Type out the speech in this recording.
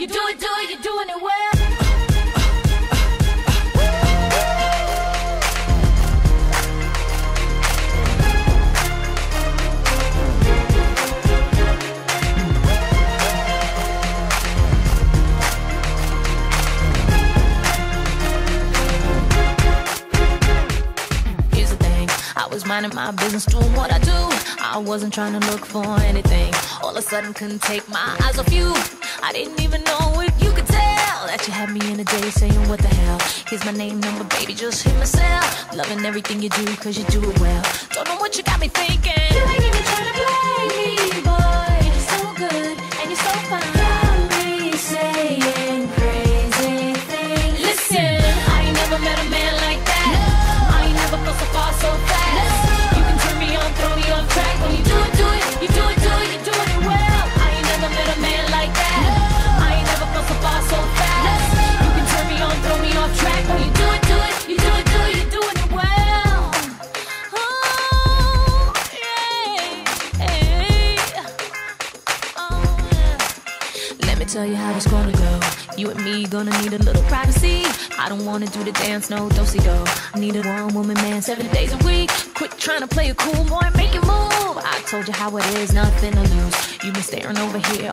You do it, do it, you're doing it well. Here's the thing, I was minding my business, doing what I do. I wasn't trying to look for anything. All of a sudden, couldn't take my eyes off you. I didn't even know if you could tell that you had me in a day saying, What the hell? Here's my name, number, baby, just hit myself. Loving everything you do, cause you do it well. Don't tell you how it's gonna go. You and me gonna need a little privacy. I don't wanna do the dance, no dosey do. I need a one woman man seven days a week. Quit trying to play a cool boy, make it move. I told you how it is, nothing to lose. You been staring over here